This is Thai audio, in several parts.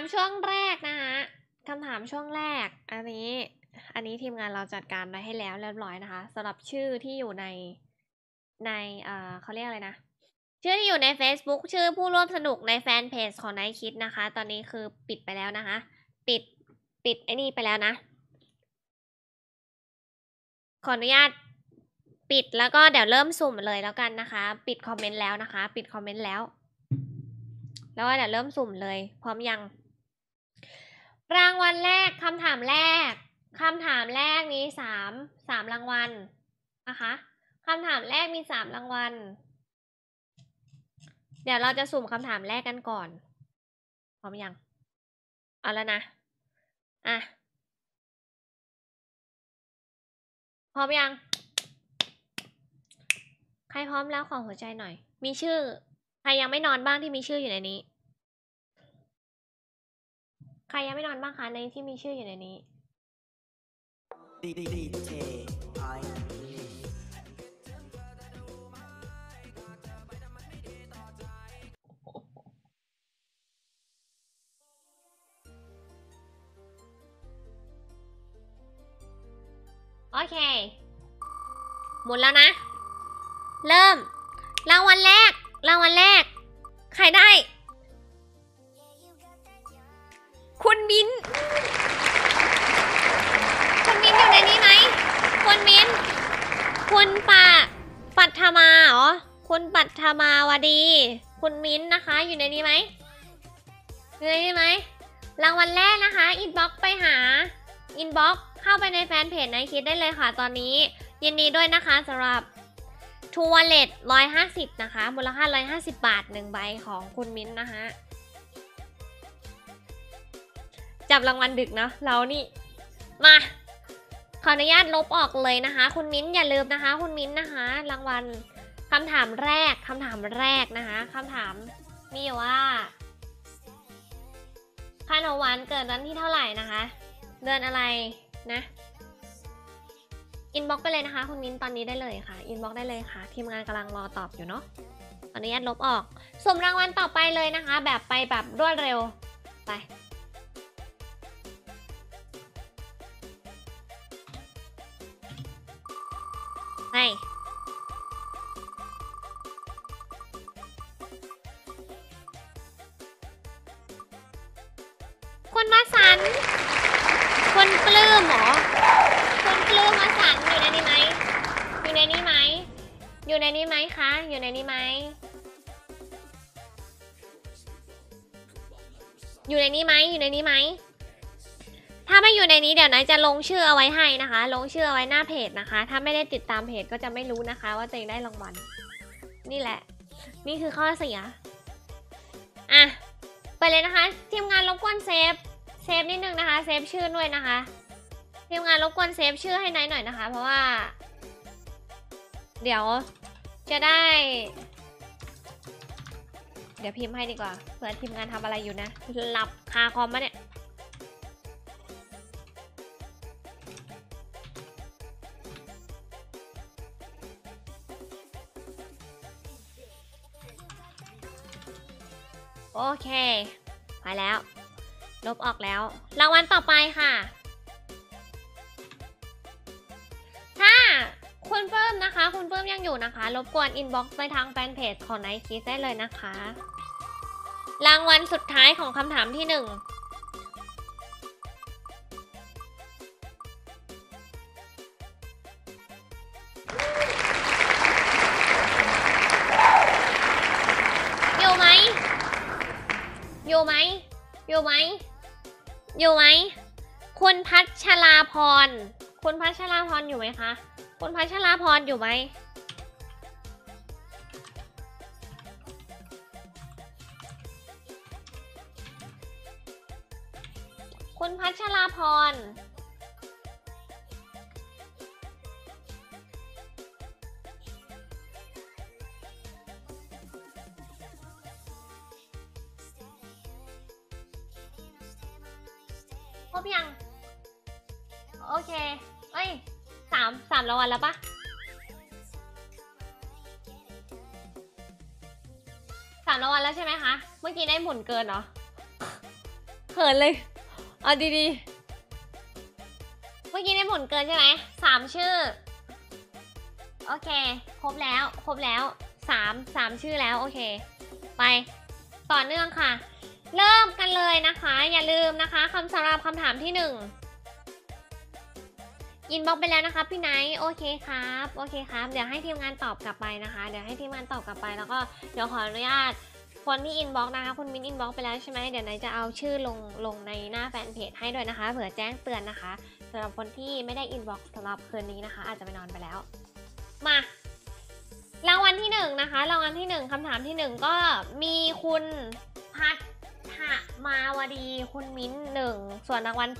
ามช่วงแรกนะฮะคำถามช่วงแรก อันนี้ อันนี้ทีมงานเราจัดการไว้ให้แล้วเรียบร้อยนะคะสำหรับชื่อที่อยู่ใน ในเอ่อเขาเรียกอะไรนะ ชื่อที่อยู่ใน Facebook ชื่อผู้ร่วมสนุกในแฟนเพจของนายคิดนะคะ ตอนนี้คือปิดไปแล้วนะคะ ปิด ปิดไอ้นี่ไปแล้วนะ ขออนุญาตปิดแล้วก็เดี๋ยวเริ่มสุ่มเลยแล้วกันนะคะ ปิดคอมเมนต์แล้วนะคะ ปิดคอมเมนต์แล้ว แล้วก็เดี๋ยวเริ่มสุ่มเลย พร้อมยัง รางวัลแรกคำถามแรกคำถามแรกมีสามสามรางวัลนะคะคำถามแรกมีสามรางวัล เดี๋ยวเราจะสุ่มคำถามแรกกันก่อน พร้อมยังเอาแล้วนะอะพร้อมยัง ใครพร้อมแล้วขอหัวใจหน่อย มีชื่อ ใครยังไม่นอนบ้างที่มีชื่ออยู่ในนี้ ใครยังไม่นอนบ้างคะในที่มีชื่ออยู่ในนี้ DJ I โอเค หมดแล้วนะ เริ่ม รางวัลแรก รางวัลแรก ใครได้ คุณมิ้น คุณมิ้นอยู่ในนี้ไหม คุณมิ้น คุณปะปัทมาเหรอ คุณปัทมาวดี คุณมิ้นนะคะ อยู่ในนี้ไหมอยู่ในนี้ไหม รางวัลแรกนะคะ inbox ไปหา inbox เข้าไปในแฟนเพจ Nightkiss ได้เลยค่ะตอนนี้ ยินดีด้วยนะคะสำหรับ True Wallet 150 นะคะ มูลค่า 150 บาท 1 ใบของคุณมิ้นนะคะ จับรางวัลดึกเนาะเรานี่ มาขออนุญาตลบออกเลยนะคะ คุณมิ้นอย่าลืมนะคะ คุณมิ้นนะคะ รางวัลคำถามแรกคำถามแรกนะคะคำถามมีว่าคานวันเกิดวันที่เท่าไหร่นะคะ เดือนอะไรนะ inbox ไปเลยนะคะ คุณมิ้นตอนนี้ได้เลยค่ะ inbox ได้เลยค่ะ ทีมงานกำลังรอตอบอยู่เนาะขออนุญาตลบออกสมรางวัลต่อไปเลยนะคะ แบบไปแบบรวดเร็วไป คนมาสัน คนปลื้มเหรอ คนปลื้มมาสันอยู่ในนี้ไหม อยู่ในนี้ไหม อยู่ในนี้ไหมคะ อยู่ในนี้ไหม อยู่ในนี้ไหม อยู่ในนี้ไหม ถ้าไม่อยู่ในนี้เดี๋ยวนายจะลงชื่อเอาไว้ให้นะคะ ลงชื่อเอาไว้หน้าเพจนะคะ ถ้าไม่ได้ติดตามเพจก็จะไม่รู้นะคะ ว่าตัวเองได้รางวัล นี่แหละ นี่คือข้อเสีย อะไปเลยนะคะทีมงานรบกวน save นิดนึงนะคะ save ชื่อด้วยนะคะทีมงานรบกวน save ชื่อให้ไนท์หน่อยนะคะ เพราะว่า เดี๋ยวจะได้ เดี๋ยวพิมพ์ให้ดีกว่าเผื่อทีมงานทำอะไรอยู่นะ หลับคาคอมมะเนี่ยโอเค ไปแล้ว ลบออกแล้ว รางวัลต่อไปค่ะ ถ้าคุณเพิ่มนะคะ คุณเพิ่มยังอยู่นะคะ รบกวน inbox ไปทางแฟนเพจของ Nightkiss ได้เลยนะคะ รางวัลสุดท้ายของคำถามที่หนึ่งอยู่ไหม อยู่ไหม อยู่ไหมคุณพัชราพร คุณพัชราพรอยู่ไหมคะ คุณพัชราพรอยู่ไหม คุณพัชราพร รางวัลแล้วปะสามรางวัลแล้วใช่ไหมคะ เมื่อกี้ได้หมุนเกินเหรอเขินเลย เอาดีๆ เมื่อกี้ได้ผลเกินใช่ไหมสามชื่อ โอเค ครบแล้ว ครบแล้วสามสามชื่อแล้ว โอเค ไป ต่อเนื่องค่ะ เริ่มกันเลยนะคะ อย่าลืมนะคะคำสำหรับคำถามที่หนึ่ง inbox ไปแล้วนะคะพี่ไนท์โอเคครับโอเคครับ เดี๋ยวให้ทีมงานตอบกลับไปนะคะ เดี๋ยวให้ทีมงานตอบกลับไปแล้วก็เดี๋ยวขออนุญาตคนที่ inbox นะคะคุณมิ้น inbox ไปแล้วใช่ไหมเดี๋ยวไนท์จะเอาชื่อลงลงในหน้าแฟนเพจให้ด้วยนะคะ เผื่อแจ้งเตือนนะคะสำหรับคนที่ไม่ได้ inbox สำหรับคืนนี้นะคะ อาจจะไปนอนไปแล้ว มารางวัลที่หนึ่งนะคะรางวัลที่หนึ่งคำถามที่หนึ่งก็มีคุณพัฒมาวดีคุณมิ้นหนึ่งส่วนรางวัล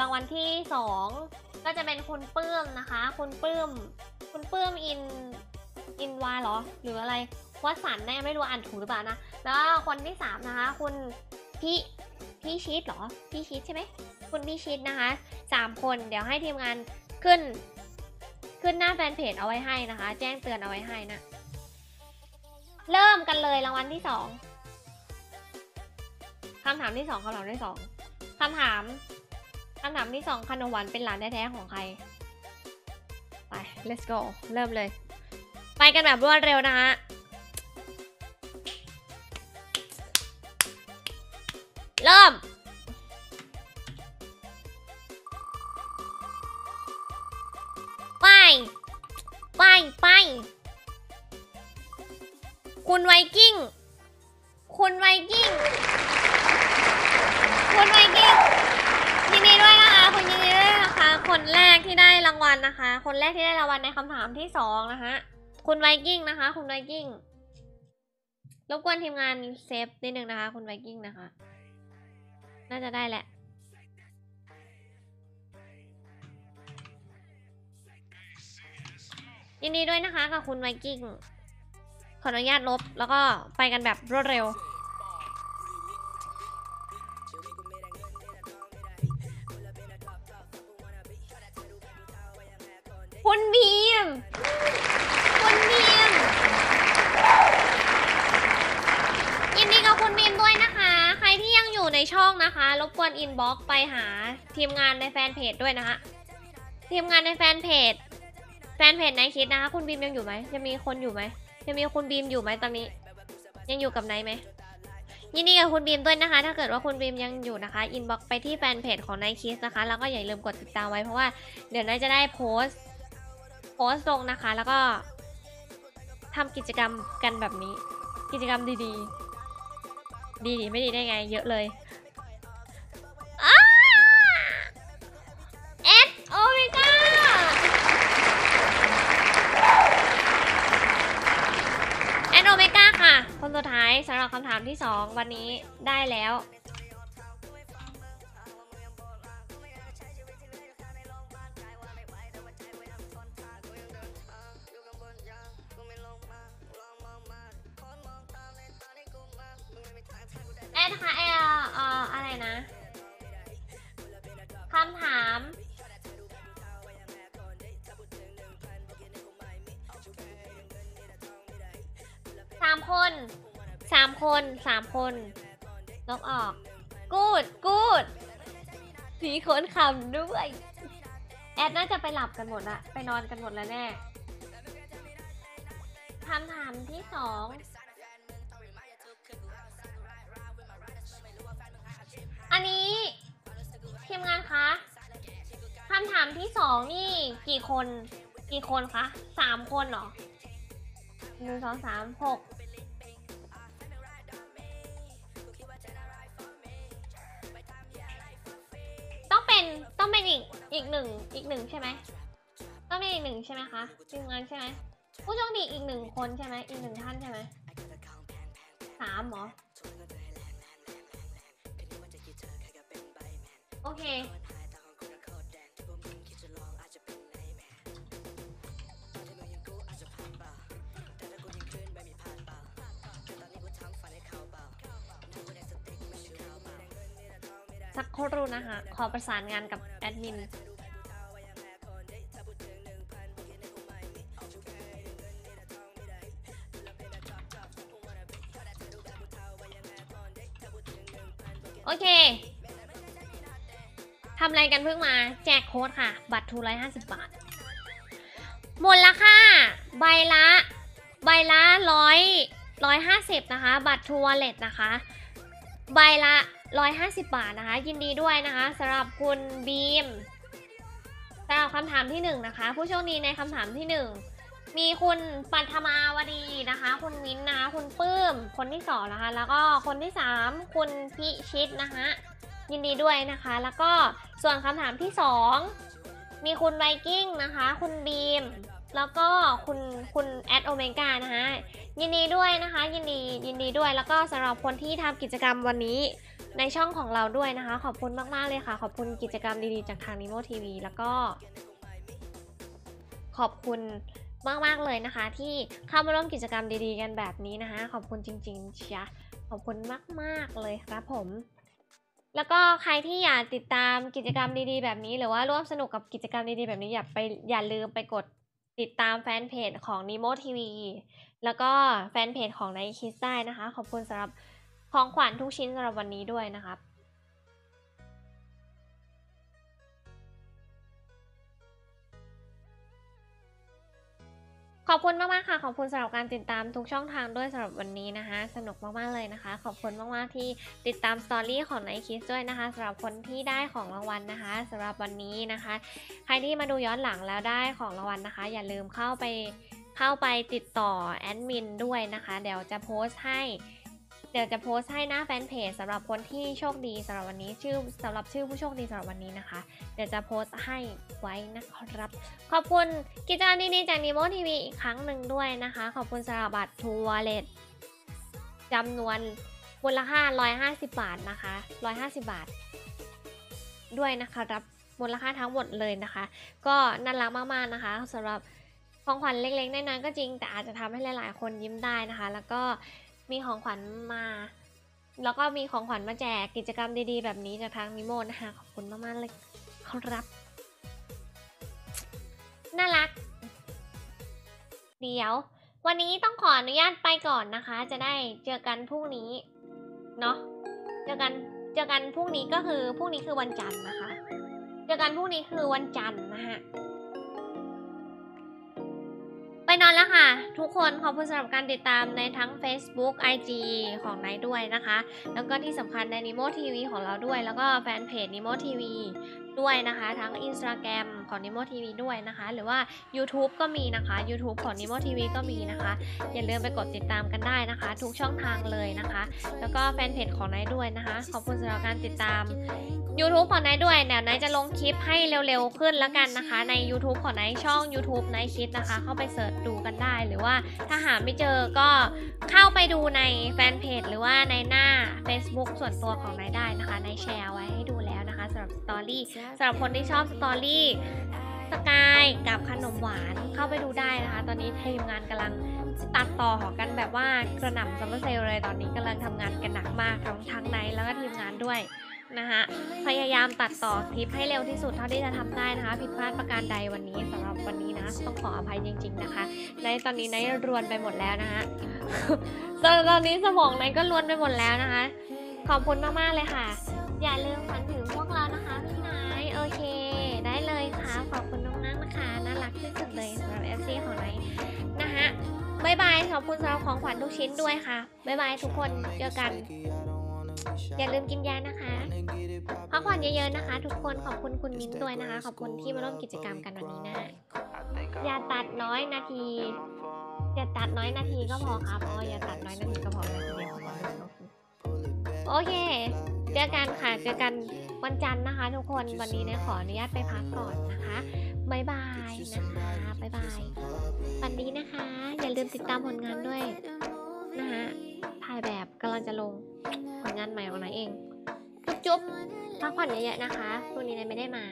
รางวัลที่สอง ก็จะเป็นคุณปื้มนะคะ คุณปื้ม คุณปื้มอินอินวาเหรอ หรืออะไรวสันต์นะยังไม่รู้อ่านถูกหรือเปล่านะ แล้วคนที่สามนะคะ คุณพี่พี่ชิดเหรอพี่ชิดใช่ไหมคุณพี่ชิดนะคะสามคนเดี๋ยวให้ทีมงานขึ้น ขึ้นหน้าแฟนเพจเอาไว้ให้นะคะ แจ้งเตือนเอาไว้ให้นะ เริ่มกันเลยรางวัลที่สองคำถามที่สองคำถามที่สองคำถาม คำถามที่สองขนมหวานเป็นหลานแท้ๆของใคร ไป let's go เริ่มเลย ไปกันแบบรวดเร็วนะฮะ แรกที่ได้รางวัลนะคะ คนแรกที่ได้รางวัลในคำถามที่สองนะคะคุณไวกิ้งนะคะ คุณไวกิ้งรบกวนทีมงานเซฟนิดนึงนะคะ คุณไวกิ้งนะคะ น่าจะได้แหละยินดีด้วยนะคะกับคุณไวกิ้งขออนุญาตลบแล้วก็ไปกันแบบรวดเร็ว ในช่องนะคะ รบกวน inbox ไปหาทีมงานในแฟนเพจด้วยนะคะ ทีมงานในแฟนเพจ แฟนเพจ Nightkiss นะคะ คุณบีมยังอยู่ไหมยังมีคนอยู่ไหมยังมีคุณบีมอยู่ไหมตอนนี้ ยังอยู่กับไนท์ไหมยินดีกับคุณบีมด้วยนะคะ ถ้าเกิดว่าคุณบีมยังอยู่นะคะ inbox ไปที่แฟนเพจของ Nightkiss นะคะ แล้วก็อย่าลืมกดติดตามไว้เพราะว่าเดี๋ยวไนท์จะได้โพสต์โพสต์ลงนะคะ แล้วก็ทำกิจกรรมกันแบบนี้ กิจกรรมดีๆ ดีดีไม่ดีได้ไง เยอะเลย สุดท้ายสำหรับคำถามที่ 2 วันนี้ได้แล้ว แอดค่ะแอดเอ่ออะไรนะคำถามามคนสามคนสามคน ลบออก กูด กูดผีคนคำด้วย แอดน่าจะไปหลับกันหมดละไปนอนกันหมดแล้วแน่คำถามที่สองอันนี้ทีมงานคะคำถามที่สองนี่กี่คน กี่คนคะสามคนเหรอหนึ่งสองสามหก เป็นต้องเป็นอีกอีกหนึ่งอีกหนึ่งใช่ไหมต้องเป็นอีกหนึ่งใช่ไหมคะทีมงานใช่ไหมผู้โชคดีอีกหนึ่งคนใช่ไหมอีกหนึ่งท่านใช่ไหมสามเหรอโอเค สักครู่นะคะขอประสานงานกับแอดมินโอเค ทำอะไรกันเพิ่งมา แจกโค้ดค่ะ บัตรทูร้อยห้าสิบบาท หมูละค่าใบละ ใบละร้อยร้อยห้าสิบนะคะ บัตรทัวร์เลตนะคะ ใบละ ร้อยห้าสิบบาทนะคะ ยินดีด้วยนะคะสำหรับคุณบีมสำหรับคำถามที่หนึ่งนะคะ ผู้โชคดีในคำถามที่หนึ่งมีคุณปัทมาวดีนะคะ คุณมิ้นนะคะ คุณปื้ม คนที่สองนะคะ แล้วก็คนที่สามคุณพิชิตนะคะยินดีด้วยนะคะ แล้วก็ส่วนคำถามที่สองมีคุณไวกิ้งนะคะ คุณบีม แล้วก็คุณคุณแอดโอเมก้านะคะ ยินดีด้วยนะคะ ยินดียินดีด้วย แล้วก็สำหรับคนที่ทำกิจกรรมวันนี้ ในช่องของเราด้วยนะคะ ขอบคุณมากๆเลยค่ะ ขอบคุณกิจกรรมดีๆจากทางนิโมทีวีแล้วก็ ขอบคุณมากๆเลยนะคะ ที่เข้ามาร่วมกิจกรรมดีๆ กันแบบนี้นะคะ ขอบคุณจริงๆเชียขอบคุณมากๆเลยครับผม แล้วก็ใครที่อยากติดตามกิจกรรมดีๆ แบบนี้ หรือว่าร่วมสนุกกับกิจกรรมดีๆ แบบนี้อย่าไปอย่าลืมไปกดติดตามแฟนเพจของ Nemo TV แล้วก็แฟนเพจของ n i คิสได้นะคะ ขอบคุณสำหรับ ของขวัญทุกชิ้นสำหรับวันนี้ด้วยนะครับขอบคุณมากๆค่ะ ขอบคุณสำหรับการติดตามทุกช่องทางด้วยสำหรับวันนี้นะคะ สนุกมากๆเลยนะคะ ขอบคุณมากๆที่ติดตามสตอรี่ของไนคิสด้วยนะคะสำหรับคนที่ได้ของรางวัลนะคะสำหรับวันนี้นะคะ ใครที่มาดูย้อนหลังแล้วได้ของรางวัลนะคะ อย่าลืมเข้าไปเข้าไปติดต่อแอดมินด้วยนะคะ เดี๋ยวจะโพสต์ให้ ดี๋ยวจะโพสต์ให้หน้าแฟนเพจสำหรับคนที่โชคดีสำหรับวันนี้ชื่อสำหรับชื่อผู้โชคดีสำหรับวันนี้นะคะ เดี๋ยวจะโพสต์ให้ไว้นะครับ ขอบคุณกิจกรรมดีๆจาก Nemo TV อีกครั้งหนึ่งด้วยนะคะ ขอบคุณสำหรับบัตรทัวร์เลทจำนวนมูลค่า 150 บาทนะคะ 150 บาท ด้วยนะคะรับมูลค่าทั้งหมดเลยนะคะ ก็น่ารักมากๆนะคะสำหรับของขวัญเล็กๆน้อยๆก็จริง แต่อาจจะทำให้หลายๆ คนยิ้มได้นะคะ แล้วก็ มีของขวัญมา แล้วก็มีของขวัญมาแจกกิจกรรมดีๆ แบบนี้จากทางนิโมนะคะขอบคุณมากๆเลยครับ น่ารัก เดี๋ยว วันนี้ต้องขออนุญาตไปก่อนนะคะ จะได้เจอกันพรุ่งนี้ เนาะเจอกันเจอกันพรุ่งนี้ก็คือพรุ่งนี้คือวันจันทร์นะคะ เจอกันพรุ่งนี้คือวันจันทร์นะฮะ นอนแล้วค่ะ ทุกคนขอบคุณสำหรับการติดตามในทั้ง Facebook IG ของไนท์ด้วยนะคะ แล้วก็ที่สำคัญในนิโมทีวีของเราด้วย แล้วก็แฟนเพจนิโมทีวี ด้วยนะคะ ทั้ง Instagram ของ Nemo TV ด้วยนะคะ หรือว่า YouTube ก็มีนะคะ YouTube ของ Nemo TV ก็มีนะคะ อย่าลืมไปกดติดตามกันได้นะคะ ทุกช่องทางเลยนะคะ แล้วก็แฟนเพจของไนท์ด้วยนะคะ ขอบคุณสำหรับการติดตาม YouTube ของไนท์ด้วยเดี๋ยวไนท์จะลงคลิปให้เร็วๆขึ้นแล้วกันนะคะ ใน YouTube ของไนท์ช่อง YouTube Nightkiss นะคะ เข้าไป search ดูกันได้ หรือว่าถ้าหาไม่เจอก็เข้าไปดูในแฟนเพจหรือว่าในหน้า Facebook ส่วนตัวของไนท์ได้นะคะไนท์แชร์ไว้ให้ดูแล้วนะคะสำหรับ story สำหรับคนที่ชอบ storyสกายกับขนมหวานเข้าไปดูได้นะคะ ตอนนี้ทีมงานกำลังตัดต่อกันแบบว่ากระหน่ำ summer sale เลยตอนนี้กำลังทำงานกันหนักมากทั้งทั้งไนท์แล้วก็ทีมงานด้วย นะคะพยายามตัดต่อคลิปให้เร็วที่สุดเท่าที่จะทำได้นะคะ ผิดพลาดประการใดวันนี้สำหรับวันนี้นะ ต้องขออภัยจริง ๆนะคะ ไนท์ตอนนี้ไนท์รวนไปหมดแล้วนะคะตอนนี้สมองไนท์ก็รวนไปหมดแล้วนะคะ ขอบคุณมากๆเลยค่ะ อย่าลืมฝันถึงพวกเรานะคะพี่นายโอเค ได้เลยค่ะ ขอบคุณมากๆนะคะ น่ารักที่สุดเลยสำหรับ FC ของนายนะคะบายบายขอบคุณสำหรับของขวัญทุกชิ้นด้วยค่ะบายบายทุกคนเจอกัน อย่าลืมกินยานะคะพักผ่อนเยอะๆนะคะ ทุกคนขอบคุณคุณมิ้นท์ด้วยนะคะ ขอบคุณที่มาร่วมกิจกรรมกันวันนี้นะอย่าตัดน้อยนาทีอย่าตัดน้อยนาทีก็พอครับอ๋ออย่าตัดน้อยนาทีก็พอนาทีเดียวก็พอโอเค เจอกันค่ะ เจอกันวันจันทร์นะคะ ทุกคนวันนี้เนี่ยขออนุญาตไปพักก่อนนะคะบายบายนะคะบายบายวันนี้นะคะ อย่าลืมติดตามผลงานด้วย นะฮะ ถ่ายแบบกำลังจะลงผลงานใหม่ของนายเอง จุ๊บๆพักผ่อนเยอะๆนะคะ วันนี้นายไม่ได้มา